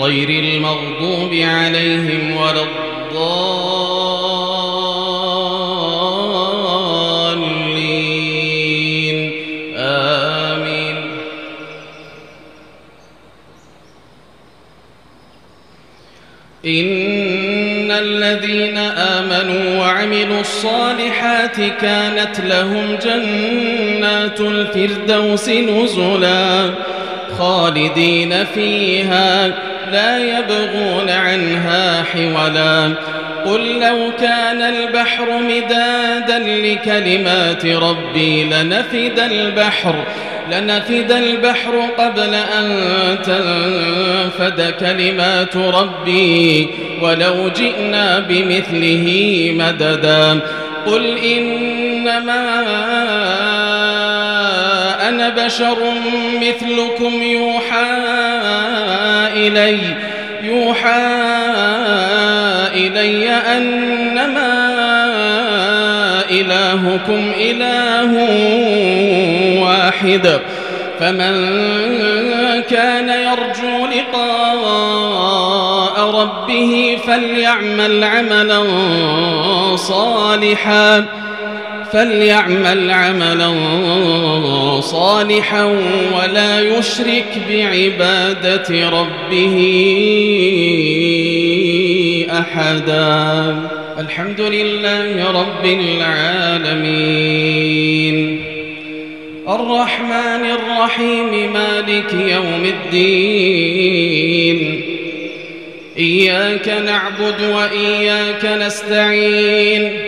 غير المغضوب عليهم ولا الضالين. آمين. إن الذين آمنوا وعملوا الصالحات كانت لهم جنات الفردوس نزلا خالدين فيها لا يبغون عنها حولا. قل لو كان البحر مدادا لكلمات ربي لنفد البحر لنفد البحر قبل أن تنفد كلمات ربي. ولو جئنا بمثله مددا. قل إنما أنا بشر مثلكم يوحى إلي يوحى إلي أنما إلهكم إله واحد. فمن كان يرجو لقاء ربه فليعمل عملا صالحا. فليعمل عملا صالحا ولا يشرك بعبادة ربه أحدا. الحمد لله رب العالمين. الرحمن الرحيم مالك يوم الدين. إياك نعبد وإياك نستعين.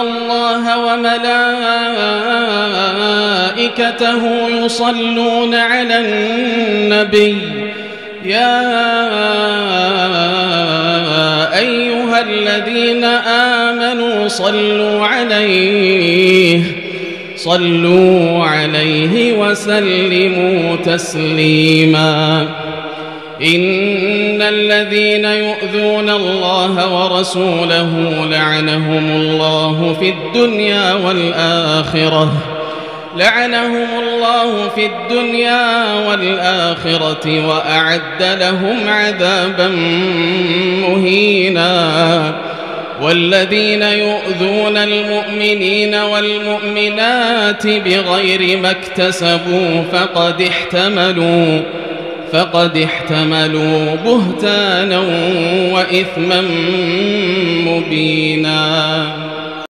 الله وملائكته يصلون على النبي. يا أيها الذين آمنوا صلوا عليه. صلوا عليه وسلموا تسليما. إن الذين يؤذون الله ورسوله لعنهم الله في الدنيا والآخرة لعنهم الله في الدنيا والآخرة وأعد لهم عذابا مهينا والذين يؤذون المؤمنين والمؤمنات بغير ما اكتسبوا فقد احتملوا فقد احتملوا بهتانا وإثما مبينا.